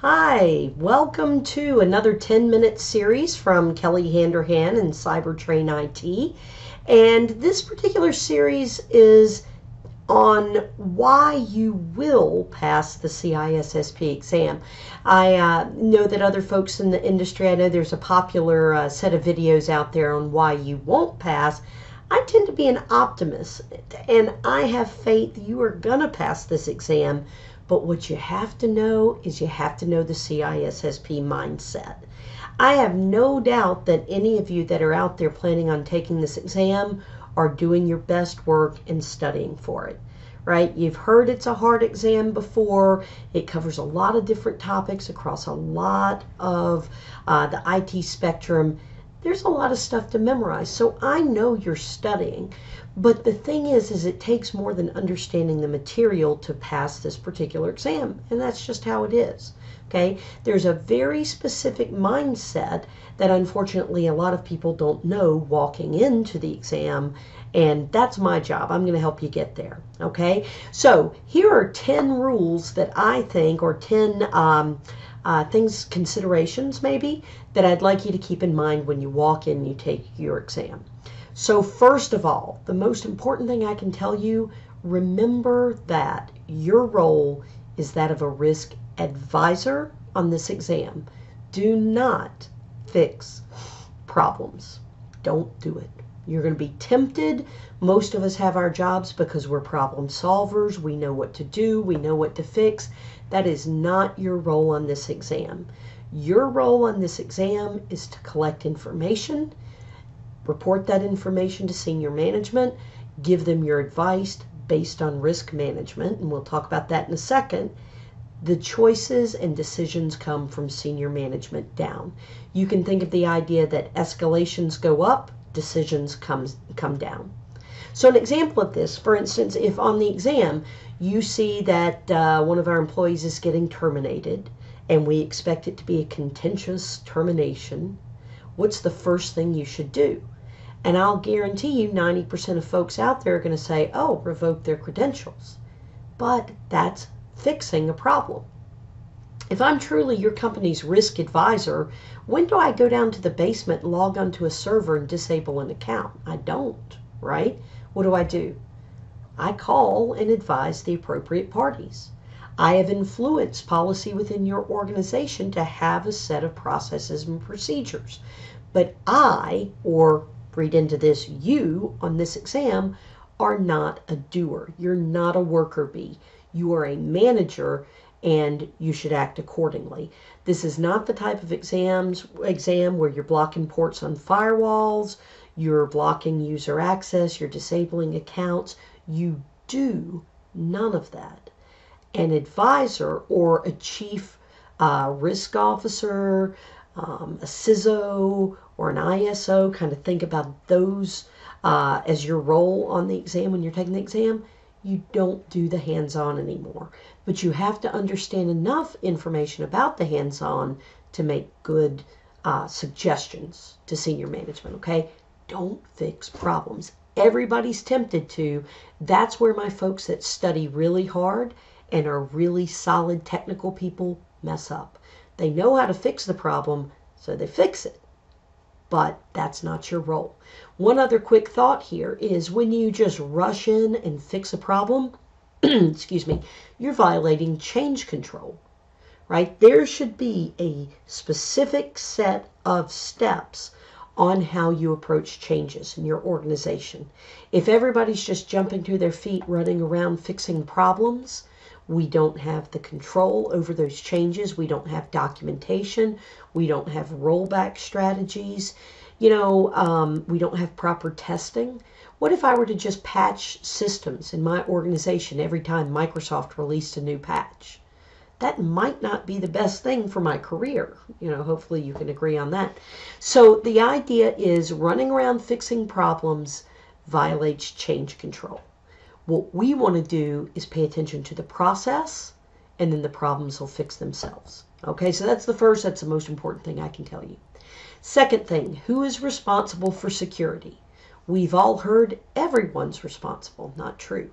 Hi, welcome to another 10 minute series from Kelly Handerhan and Cybertrain IT. And this particular series is on why you will pass the CISSP exam. I uh, know that other folks in the industry, I know there's a popular uh, set of videos out there on why you won't pass. I tend to be an optimist and I have faith you are going to pass this exam but what you have to know is you have to know the CISSP mindset. I have no doubt that any of you that are out there planning on taking this exam are doing your best work and studying for it. Right? You've heard it's a hard exam before. It covers a lot of different topics across a lot of uh, the IT spectrum. There's a lot of stuff to memorize. So I know you're studying. But the thing is, is it takes more than understanding the material to pass this particular exam. And that's just how it is. Okay. There's a very specific mindset that unfortunately a lot of people don't know walking into the exam. And that's my job. I'm going to help you get there. Okay. So here are 10 rules that I think, or 10 um, uh, things, considerations maybe, that I'd like you to keep in mind when you walk in and you take your exam. So, first of all, the most important thing I can tell you remember that your role is that of a risk advisor on this exam. Do not fix problems. Don't do it. You're going to be tempted. Most of us have our jobs because we're problem solvers. We know what to do, we know what to fix. That is not your role on this exam. Your role on this exam is to collect information report that information to senior management, give them your advice based on risk management, and we'll talk about that in a second. The choices and decisions come from senior management down. You can think of the idea that escalations go up, decisions comes come down. So an example of this, for instance, if on the exam you see that uh, one of our employees is getting terminated and we expect it to be a contentious termination, what's the first thing you should do? And I'll guarantee you 90% of folks out there are going to say, oh, revoke their credentials. But that's fixing a problem. If I'm truly your company's risk advisor, when do I go down to the basement, log onto a server, and disable an account? I don't, right? What do I do? I call and advise the appropriate parties. I have influenced policy within your organization to have a set of processes and procedures. But I, or read into this, you on this exam are not a doer. You're not a worker bee. You are a manager and you should act accordingly. This is not the type of exams exam where you're blocking ports on firewalls, you're blocking user access, you're disabling accounts. You do none of that. An advisor or a chief uh, risk officer, um, a CISO or an ISO, kind of think about those uh, as your role on the exam when you're taking the exam, you don't do the hands on anymore. But you have to understand enough information about the hands on to make good uh, suggestions to senior management, okay? Don't fix problems. Everybody's tempted to. That's where my folks that study really hard and are really solid technical people mess up. They know how to fix the problem, so they fix it. But that's not your role. One other quick thought here is when you just rush in and fix a problem, excuse me, you're violating change control. Right? There should be a specific set of steps on how you approach changes in your organization. If everybody's just jumping to their feet, running around fixing problems, we don't have the control over those changes. We don't have documentation. We don't have rollback strategies. You know, um, we don't have proper testing. What if I were to just patch systems in my organization every time Microsoft released a new patch? That might not be the best thing for my career. You know, hopefully you can agree on that. So the idea is running around fixing problems violates change control. What we want to do is pay attention to the process and then the problems will fix themselves. Okay, so that's the first, that's the most important thing I can tell you. Second thing, who is responsible for security? We've all heard everyone's responsible. Not true.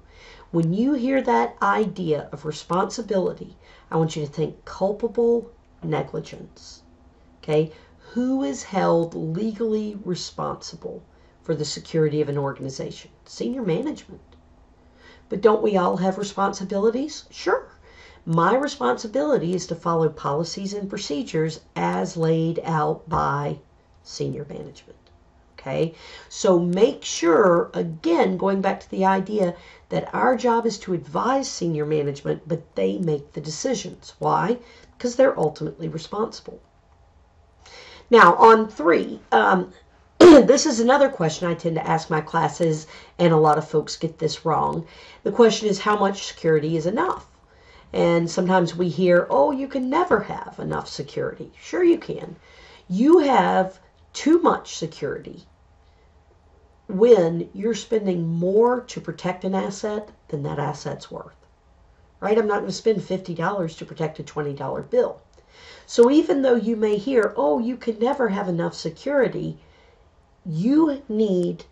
When you hear that idea of responsibility, I want you to think culpable negligence. Okay? Who is held legally responsible for the security of an organization? Senior management. But don't we all have responsibilities? Sure. My responsibility is to follow policies and procedures as laid out by senior management. Okay, so make sure, again, going back to the idea that our job is to advise senior management, but they make the decisions. Why? Because they're ultimately responsible. Now, on three, um, this is another question I tend to ask my classes, and a lot of folks get this wrong. The question is how much security is enough? And sometimes we hear, oh, you can never have enough security. Sure, you can. You have too much security when you're spending more to protect an asset than that asset's worth. Right? I'm not going to spend $50 to protect a $20 bill. So even though you may hear, oh, you can never have enough security, you need,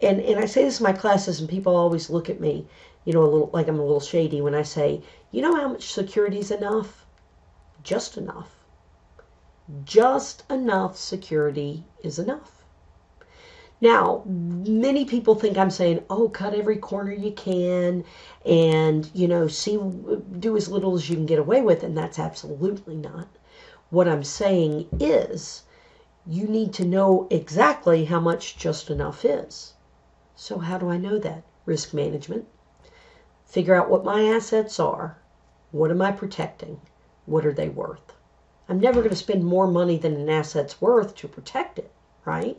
and, and I say this in my classes, and people always look at me, you know, a little like I'm a little shady when I say, you know how much security is enough? Just enough. Just enough security is enough. Now, many people think I'm saying, oh, cut every corner you can and, you know, see, do as little as you can get away with. And that's absolutely not. What I'm saying is, you need to know exactly how much just enough is. So, how do I know that? Risk management. Figure out what my assets are. What am I protecting? What are they worth? I'm never going to spend more money than an asset's worth to protect it, right?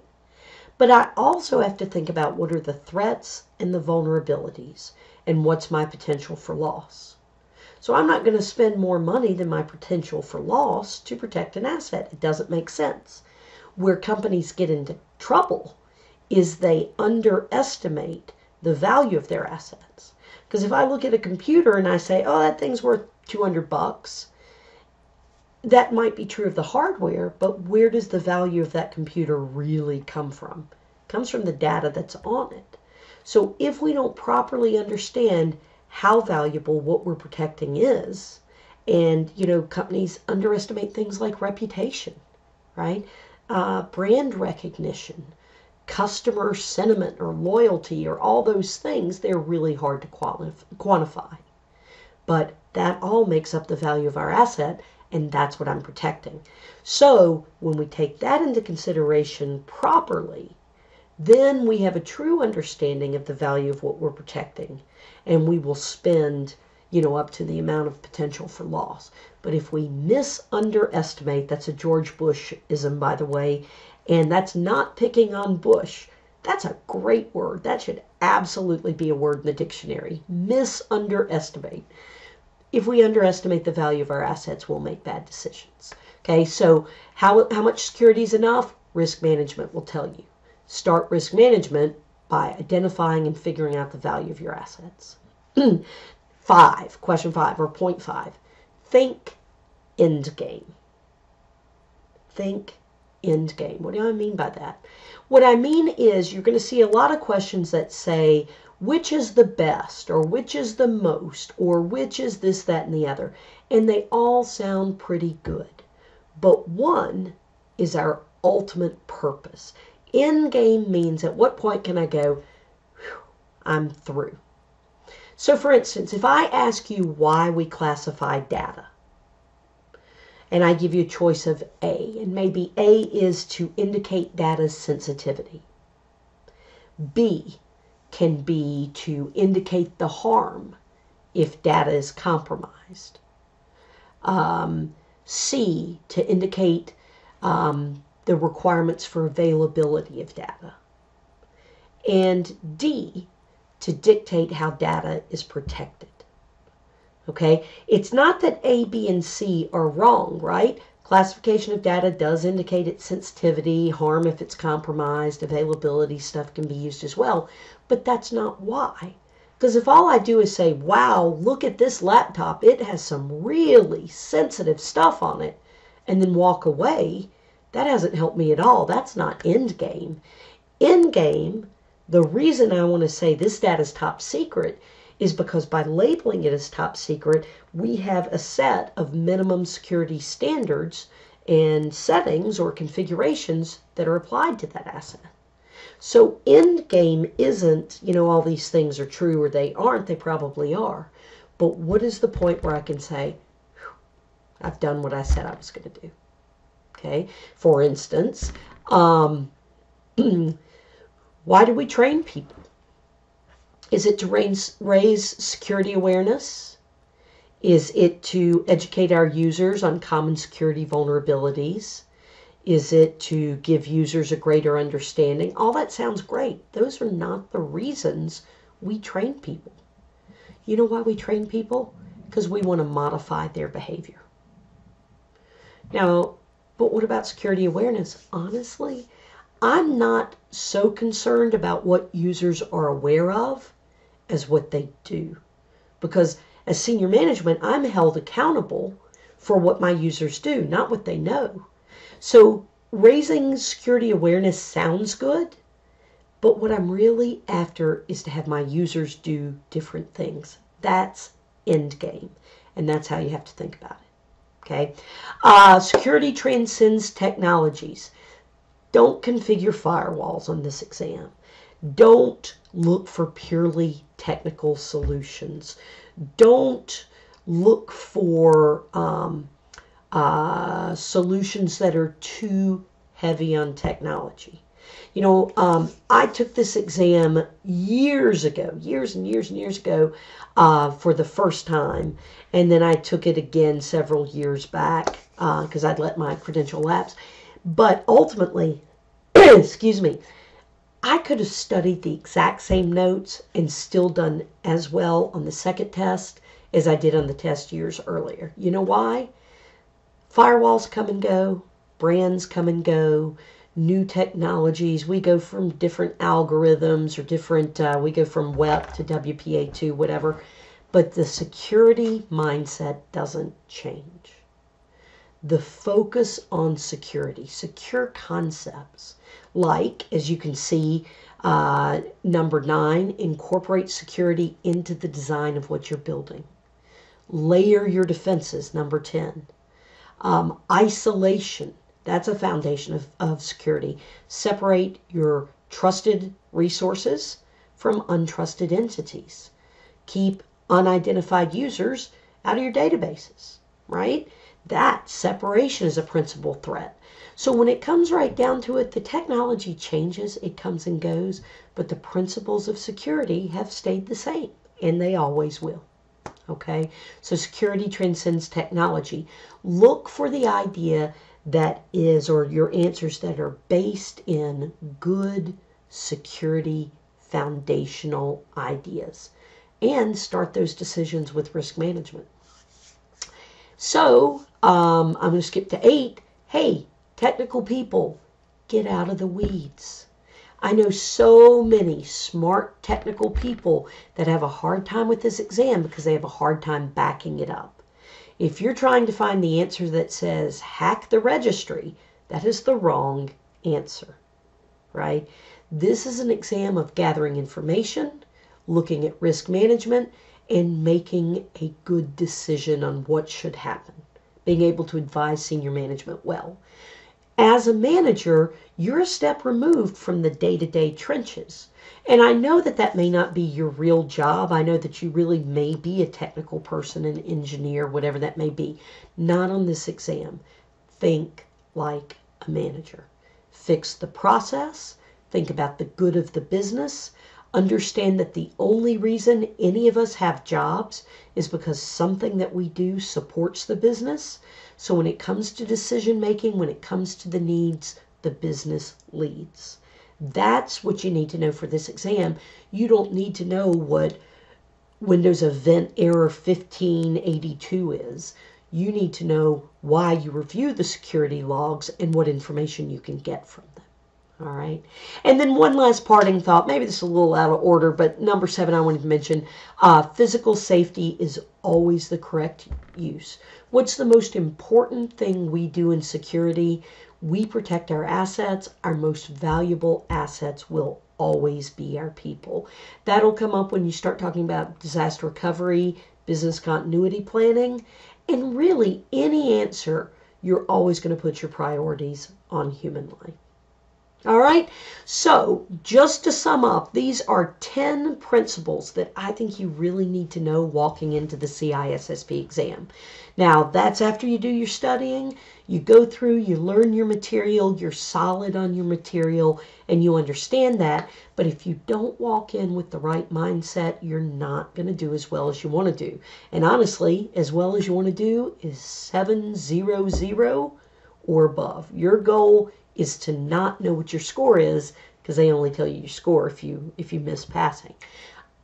But I also have to think about what are the threats and the vulnerabilities and what's my potential for loss. So I'm not going to spend more money than my potential for loss to protect an asset. It doesn't make sense. Where companies get into trouble is they underestimate the value of their assets. Because if I look at a computer and I say, oh, that thing's worth 200 bucks, that might be true of the hardware, but where does the value of that computer really come from? It comes from the data that's on it. So if we don't properly understand how valuable what we're protecting is, and you know, companies underestimate things like reputation, right? Uh, brand recognition, customer sentiment or loyalty, or all those things, they're really hard to quantify. But that all makes up the value of our asset and that's what I'm protecting. So when we take that into consideration properly, then we have a true understanding of the value of what we're protecting, and we will spend, you know, up to the amount of potential for loss. But if we mis underestimate, that's a George Bushism, by the way, and that's not picking on Bush. That's a great word. That should absolutely be a word in the dictionary. Mis underestimate if we underestimate the value of our assets, we'll make bad decisions. Okay, so how, how much security is enough? Risk management will tell you. Start risk management by identifying and figuring out the value of your assets. five, question five, or point five. Think end game. Think end game. What do I mean by that? What I mean is you're going to see a lot of questions that say, which is the best or which is the most or which is this, that, and the other. And they all sound pretty good. But one is our ultimate purpose. End game means at what point can I go, I'm through. So, for instance, if I ask you why we classify data, and I give you a choice of A, and maybe A is to indicate data's sensitivity. B can be to indicate the harm if data is compromised. Um, C, to indicate um, the requirements for availability of data. And D, to dictate how data is protected. Okay, it's not that A, B, and C are wrong, right? Classification of data does indicate its sensitivity, harm if it's compromised, availability stuff can be used as well. But that's not why. Because if all I do is say, wow, look at this laptop, it has some really sensitive stuff on it, and then walk away, that hasn't helped me at all. That's not end game. End game The reason I want to say this data is top secret is because by labeling it as top secret, we have a set of minimum security standards and settings or configurations that are applied to that asset. So end game isn't, you know, all these things are true or they aren't, they probably are. But what is the point where I can say, I've done what I said I was going to do? Okay. For instance, um, why do we train people? Is it to raise, raise security awareness? Is it to educate our users on common security vulnerabilities? Is it to give users a greater understanding? All that sounds great. Those are not the reasons we train people. You know why we train people? Because we want to modify their behavior. Now, but what about security awareness? Honestly, I'm not so concerned about what users are aware of as what they do. Because as senior management, I'm held accountable for what my users do, not what they know. So raising security awareness sounds good, but what I'm really after is to have my users do different things. That's end game, and that's how you have to think about it. Okay, uh, security transcends technologies. Don't configure firewalls on this exam. Don't look for purely technical solutions. Don't look for um, uh, solutions that are too heavy on technology. You know, um, I took this exam years ago, years and years and years ago, uh, for the first time, and then I took it again several years back because uh, I'd let my credential lapse. But ultimately, excuse me, I could have studied the exact same notes and still done as well on the second test as I did on the test years earlier. You know why? Firewalls come and go, brands come and go, new technologies. We go from different algorithms or different, uh, we go from WEP to WPA2, whatever. But the security mindset doesn't change. The focus on security, secure concepts, like, as you can see, uh, number nine, incorporate security into the design of what you're building. Layer your defenses, number 10. Um, isolation, that's a foundation of, of security. Separate your trusted resources from untrusted entities. Keep unidentified users out of your databases, right? That separation is a principal threat. So when it comes right down to it, the technology changes, it comes and goes, but the principles of security have stayed the same, and they always will. Okay, so security transcends technology. Look for the idea that is, or your answers that are based in good security foundational ideas, and start those decisions with risk management. So um, I'm going to skip to eight. Hey, Technical people, get out of the weeds. I know so many smart technical people that have a hard time with this exam because they have a hard time backing it up. If you're trying to find the answer that says hack the registry, that is the wrong answer, right? This is an exam of gathering information, looking at risk management, and making a good decision on what should happen, being able to advise senior management well as a manager, you're a step removed from the day to day trenches. And I know that that may not be your real job. I know that you really may be a technical person, an engineer, whatever that may be. Not on this exam. Think like a manager. Fix the process. Think about the good of the business. Understand that the only reason any of us have jobs is because something that we do supports the business. So when it comes to decision making, when it comes to the needs, the business leads. That's what you need to know for this exam. You don't need to know what Windows Event Error 1582 is. You need to know why you review the security logs and what information you can get from them. All right. And then one last parting thought. Maybe this is a little out of order, but number seven, I wanted to mention uh, physical safety is always the correct use. What's the most important thing we do in security? We protect our assets. Our most valuable assets will always be our people. That'll come up when you start talking about disaster recovery, business continuity planning, and really any answer, you're always going to put your priorities on human life. All right, so just to sum up, these are 10 principles that I think you really need to know walking into the CISSP exam. Now, that's after you do your studying, you go through, you learn your material, you're solid on your material, and you understand that. But if you don't walk in with the right mindset, you're not going to do as well as you want to do. And honestly, as well as you want to do is 700 or above. Your goal is to not know what your score is because they only tell you your score if you if you miss passing.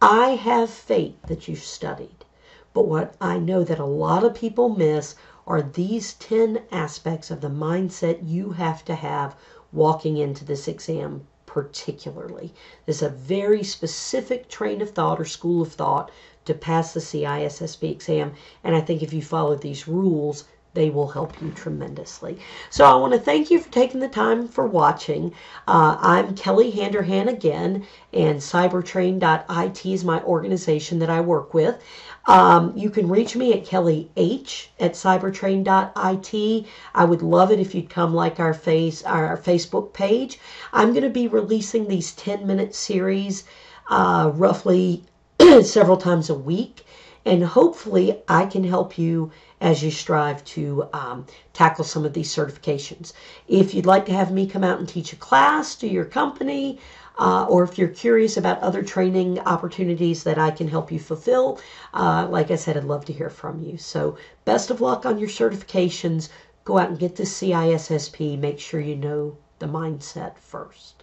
I have faith that you've studied, but what I know that a lot of people miss are these 10 aspects of the mindset you have to have walking into this exam particularly. There's a very specific train of thought or school of thought to pass the CISSP exam, and I think if you follow these rules, they will help you tremendously. So I want to thank you for taking the time for watching. Uh, I'm Kelly Handerhan again, and cybertrain.it is my organization that I work with. Um, you can reach me at Kelly H at cybertrain.it. I would love it if you'd come like our face our Facebook page. I'm going to be releasing these 10 minute series uh, roughly several times a week, and hopefully I can help you as you strive to um, tackle some of these certifications. If you'd like to have me come out and teach a class to your company, uh, or if you're curious about other training opportunities that I can help you fulfill, uh, like I said, I'd love to hear from you. So, best of luck on your certifications. Go out and get the CISSP. Make sure you know the mindset first.